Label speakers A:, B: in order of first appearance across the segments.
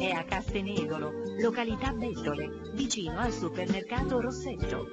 A: è a Castenegolo, località Bettole, vicino al supermercato Rossetto.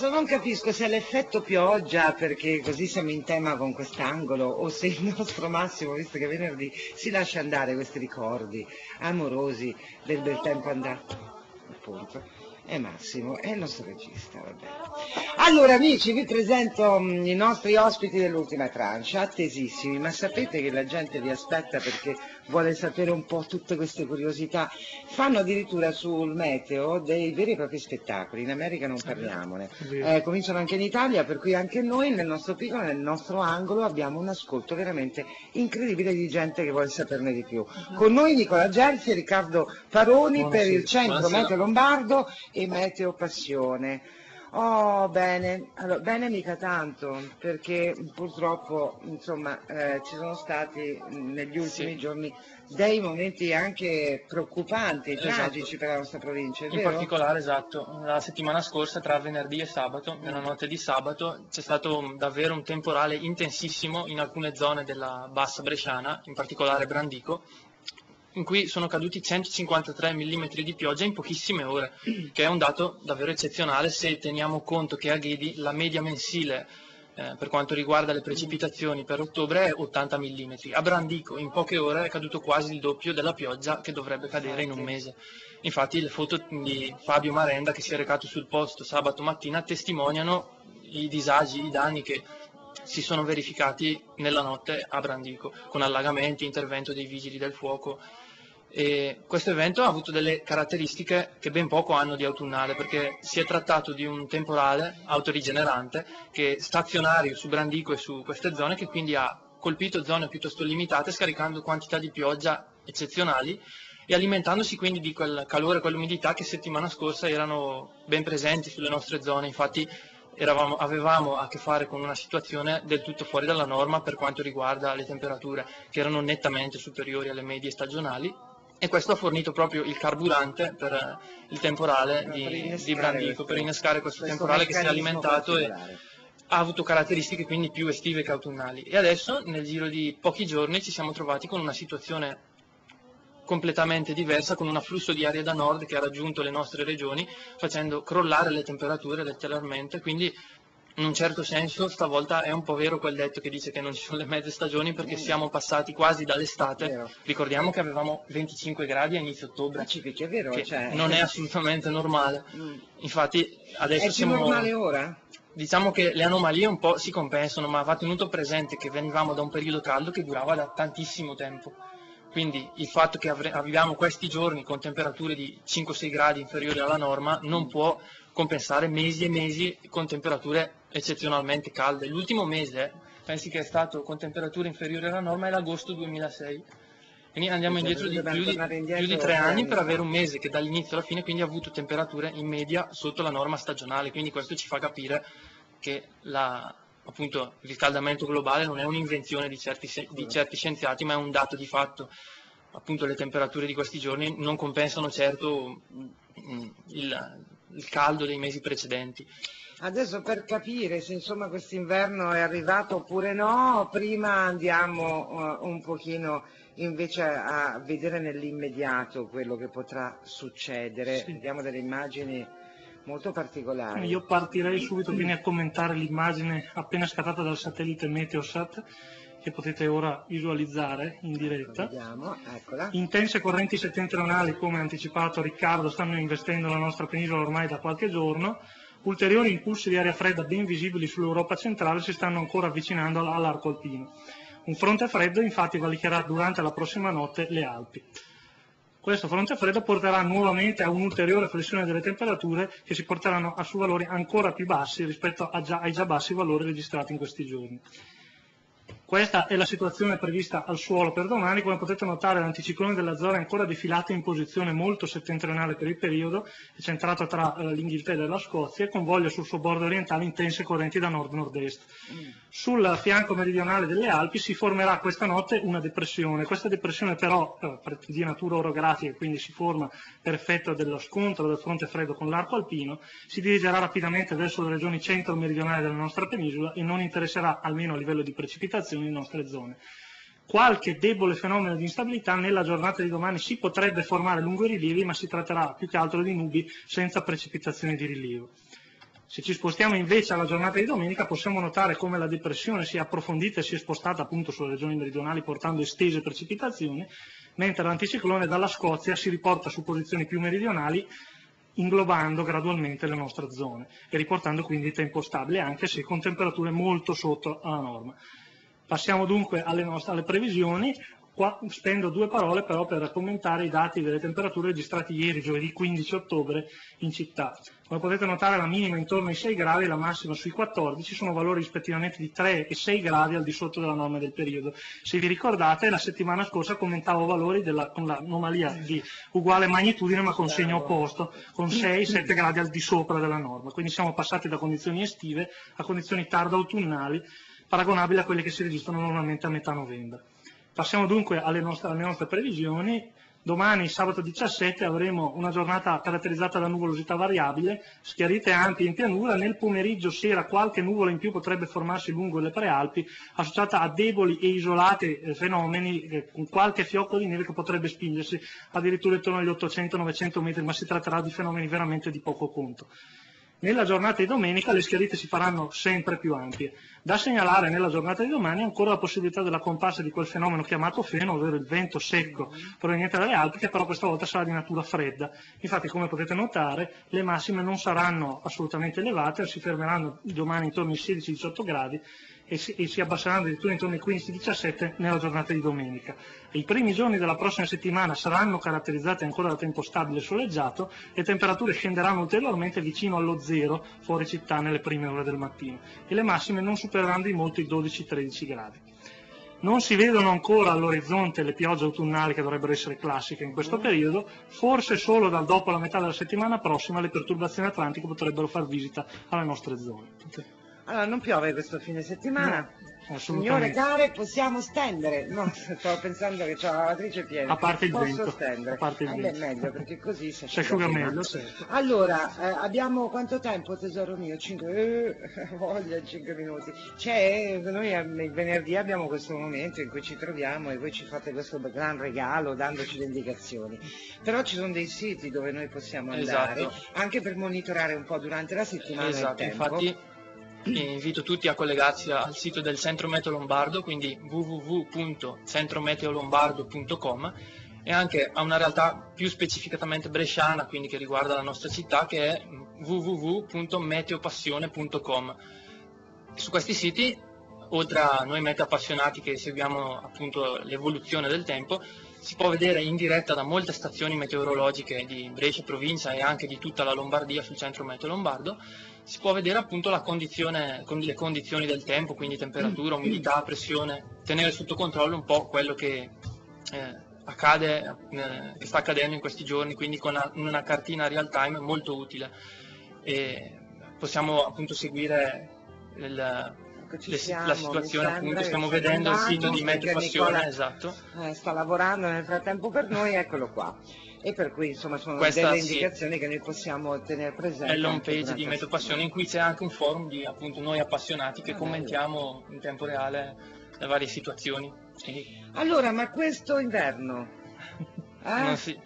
B: Adesso non capisco se è l'effetto pioggia, perché così siamo in tema con quest'angolo, o se il nostro Massimo, visto che venerdì, si lascia andare questi ricordi amorosi del bel tempo andato. Appunto. È Massimo, è il nostro regista, vabbè. Allora amici, vi presento mh, i nostri ospiti dell'ultima tranche, attesissimi, ma sapete che la gente vi aspetta perché vuole sapere un po' tutte queste curiosità. Fanno addirittura sul meteo dei veri e propri spettacoli, in America non parliamone. Eh, cominciano anche in Italia, per cui anche noi nel nostro piccolo, nel nostro angolo abbiamo un ascolto veramente incredibile di gente che vuole saperne di più. Con noi Nicola Gelfi e Riccardo Paroni per il centro
C: Buonasera.
B: Meteo Lombardo e Meteo Passione. Oh, bene, allora, bene mica tanto, perché purtroppo, insomma, eh, ci sono stati negli ultimi
C: Sì.
B: giorni dei momenti anche preoccupanti,
C: Esatto.
B: tragici per la nostra provincia,
C: In
B: vero?
C: particolare, esatto, la settimana scorsa tra venerdì e sabato, nella notte di sabato, c'è stato davvero un temporale intensissimo in alcune zone della bassa bresciana, in particolare Brandico, in cui sono caduti 153 mm di pioggia in pochissime ore, che è un dato davvero eccezionale se teniamo conto che a Ghedi la media mensile eh, per quanto riguarda le precipitazioni per ottobre è 80 mm. A Brandico in poche ore è caduto quasi il doppio della pioggia che dovrebbe cadere in un mese. Infatti le foto di Fabio Marenda che si è recato sul posto sabato mattina testimoniano i disagi, i danni che si sono verificati nella notte a Brandico, con allagamenti, intervento dei vigili del fuoco. E questo evento ha avuto delle caratteristiche che ben poco hanno di autunnale, perché si è trattato di un temporale autorigenerante che è stazionario su Brandico e su queste zone, che quindi ha colpito zone piuttosto limitate, scaricando quantità di pioggia eccezionali e alimentandosi quindi di quel calore quell'umidità che settimana scorsa erano ben presenti sulle nostre zone. Infatti eravamo- avevamo a che fare con una situazione del tutto fuori dalla norma per quanto riguarda le temperature, che erano nettamente superiori alle medie stagionali. E questo ha fornito proprio il carburante per eh, il temporale di, di Brandico, per innescare questo,
B: questo
C: temporale che si è alimentato e ha avuto caratteristiche quindi più estive che autunnali. E adesso, nel giro di pochi giorni, ci siamo trovati con una situazione completamente diversa, con un afflusso di aria da nord che ha raggiunto le nostre regioni, facendo crollare le temperature letteralmente. Quindi, in un certo senso, stavolta è un po' vero quel detto che dice che non ci sono le mezze stagioni, perché siamo passati quasi dall'estate. Ricordiamo che avevamo 25 gradi a inizio ottobre,
B: Ma ci picchia, è vero?
C: che
B: Cioè,
C: non è assolutamente normale.
B: Mm.
C: Infatti, adesso
B: È
C: siamo.
B: normale ora?
C: Diciamo che le anomalie un po' si compensano, ma va tenuto presente che venivamo da un periodo caldo che durava da tantissimo tempo. Quindi il fatto che avre- abbiamo questi giorni con temperature di 5-6 gradi inferiori alla norma non può compensare mesi e mesi con temperature eccezionalmente calde. L'ultimo mese, pensi che è stato con temperature inferiori alla norma, è l'agosto 2006. Quindi andiamo
B: Cioè,
C: indietro di più, di
B: indietro
C: più di tre anni per avere un mese che dall'inizio alla fine quindi ha avuto temperature in media sotto la norma stagionale. Quindi questo ci fa capire che la- appunto, il riscaldamento globale non è un'invenzione di certi, di certi scienziati, ma è un dato di fatto. Appunto le temperature di questi giorni non compensano certo mm, il, il caldo dei mesi precedenti.
B: Adesso per capire se insomma quest'inverno è arrivato oppure no, prima andiamo eh, un pochino invece a vedere nell'immediato quello che potrà succedere.
D: Sì.
B: Vediamo delle immagini molto particolari.
D: Io partirei subito quindi a commentare l'immagine appena scattata dal satellite Meteosat che potete ora visualizzare in diretta.
B: Vediamo, eccola.
D: Intense correnti settentrionali, come anticipato Riccardo, stanno investendo la nostra penisola ormai da qualche giorno. Ulteriori impulsi di aria fredda ben visibili sull'Europa centrale si stanno ancora avvicinando all- all'arco alpino. Un fronte freddo infatti valicherà durante la prossima notte le Alpi. Questo fronte freddo porterà nuovamente a un'ulteriore flessione delle temperature che si porteranno a su valori ancora più bassi rispetto già- ai già bassi valori registrati in questi giorni. Questa è la situazione prevista al suolo per domani, come potete notare l'anticiclone della zona è ancora defilato in posizione molto settentrionale per il periodo, è centrato tra eh, l'Inghilterra e la Scozia e convoglia sul suo bordo orientale intense correnti da nord-nord-est. Sul fianco meridionale delle Alpi si formerà questa notte una depressione, questa depressione però eh, di natura orografica, quindi si forma per effetto dello scontro del fronte freddo con l'arco alpino, si dirigerà rapidamente verso le regioni centro-meridionali della nostra penisola e non interesserà, almeno a livello di precipitazioni, nelle nostre zone. Qualche debole fenomeno di instabilità nella giornata di domani si potrebbe formare lungo i rilievi, ma si tratterà più che altro di nubi senza precipitazioni di rilievo. Se ci spostiamo invece alla giornata di domenica possiamo notare come la depressione si è approfondita e si è spostata appunto sulle regioni meridionali portando estese precipitazioni, mentre l'anticiclone dalla Scozia si riporta su posizioni più meridionali inglobando gradualmente le nostre zone e riportando quindi tempo stabile anche se con temperature molto sotto la norma. Passiamo dunque alle, nostre, alle previsioni. Qua spendo due parole però per commentare i dati delle temperature registrati ieri, giovedì 15 ottobre, in città. Come potete notare la minima intorno ai 6 gradi e la massima sui 14, sono valori rispettivamente di 3 e 6 gradi al di sotto della norma del periodo. Se vi ricordate, la settimana scorsa commentavo valori della, con l'anomalia di uguale magnitudine ma con segno opposto, con 6-7 gradi al di sopra della norma. Quindi siamo passati da condizioni estive a condizioni tarda autunnali paragonabili a quelle che si registrano normalmente a metà novembre. Passiamo dunque alle nostre, alle nostre previsioni. Domani, sabato 17, avremo una giornata caratterizzata da nuvolosità variabile, schiarite ampie in pianura, nel pomeriggio sera qualche nuvola in più potrebbe formarsi lungo le prealpi, associata a deboli e isolati eh, fenomeni, eh, con qualche fiocco di neve che potrebbe spingersi addirittura intorno agli 800-900 metri, ma si tratterà di fenomeni veramente di poco conto. Nella giornata di domenica le schiarite si faranno sempre più ampie. Da segnalare nella giornata di domani ancora la possibilità della comparsa di quel fenomeno chiamato feno, ovvero il vento secco proveniente dalle Alpi, che però questa volta sarà di natura fredda. Infatti, come potete notare, le massime non saranno assolutamente elevate, si fermeranno domani intorno ai 16-18 gradi e si, e si abbasseranno addirittura intorno ai 15-17 nella giornata di domenica. I primi giorni della prossima settimana saranno caratterizzati ancora da tempo stabile e soleggiato e temperature scenderanno ulteriormente vicino allo zero fuori città nelle prime ore del mattino e le massime non supereranno di molto i 12-13 gradi. Non si vedono ancora all'orizzonte le piogge autunnali che dovrebbero essere classiche in questo periodo, forse solo dal dopo la metà della settimana prossima le perturbazioni atlantiche potrebbero far visita alle nostre zone.
B: Allora, non piove questo fine settimana? No, Signore care, possiamo stendere? No, stavo pensando che c'è la lavatrice piena.
D: A parte il
B: Posso
D: vento.
B: stendere?
D: A parte il
B: Eh,
D: vento.
B: beh, meglio, perché così si
D: asciuga meglio, certo.
B: Allora, eh, abbiamo quanto tempo tesoro mio? Cinque, eh, voglia, cinque minuti. C'è, noi eh, il venerdì abbiamo questo momento in cui ci troviamo e voi ci fate questo gran regalo dandoci le indicazioni. Però ci sono dei siti dove noi possiamo andare,
C: Esatto.
B: anche per monitorare un po' durante la settimana
C: Esatto,
B: il tempo.
C: infatti eh, invito tutti a collegarsi al sito del Centro Meteo Lombardo, quindi www.centrometeolombardo.com e anche a una realtà più specificatamente bresciana, quindi che riguarda la nostra città, che è www.meteopassione.com. Su questi siti, oltre a noi meteo appassionati che seguiamo appunto l'evoluzione del tempo, si può vedere in diretta da molte stazioni meteorologiche di Brescia provincia e anche di tutta la Lombardia sul centro meteo lombardo, si può vedere appunto la condizione, con le condizioni del tempo, quindi temperatura, umidità, pressione, tenere sotto controllo un po' quello che eh, accade, eh, che sta accadendo in questi giorni, quindi con una, una cartina real time molto utile. E possiamo appunto seguire il, le-
B: siamo,
C: la situazione appunto, stiamo vedendo il sito di Meteo Passione, esatto.
B: eh, sta lavorando nel frattempo per noi, eccolo qua. E per cui insomma sono
C: Questa,
B: delle
C: sì.
B: indicazioni che noi possiamo tenere presenti.
C: È l'home page di
B: la
C: Meteo Passione in cui c'è anche un forum di appunto noi appassionati che
B: Ah,
C: commentiamo in tempo reale le varie situazioni.
B: Settimana. Allora, ma questo inverno? eh?
C: non si-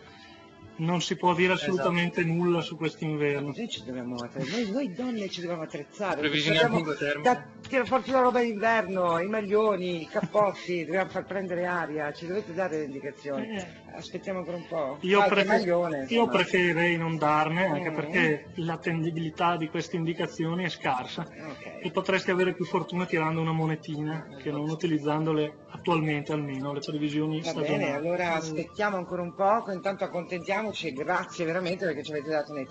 D: Non si può dire
C: Esatto.
D: assolutamente nulla su quest'inverno.
B: Noi ci dobbiamo attrezzare, noi, noi donne ci dobbiamo attrezzare.
C: Previsioni a
B: Dobbiamo
C: lungo termine.
B: Da, tirare fuori la roba d'inverno, i maglioni, i cappotti, dobbiamo far prendere aria, ci dovete dare le indicazioni.
D: Eh,
B: Aspettiamo ancora un po'.
D: Io, prefer-
B: maglione,
D: io preferirei non darne, anche
B: Mm.
D: perché l'attendibilità di queste indicazioni è scarsa
B: Ok.
D: e potresti avere più fortuna tirando una monetina che non utilizzandole attualmente almeno, le previsioni
B: Va
D: stagionali.
B: bene, allora aspettiamo ancora un poco, intanto accontentiamoci e grazie veramente perché ci avete dato nei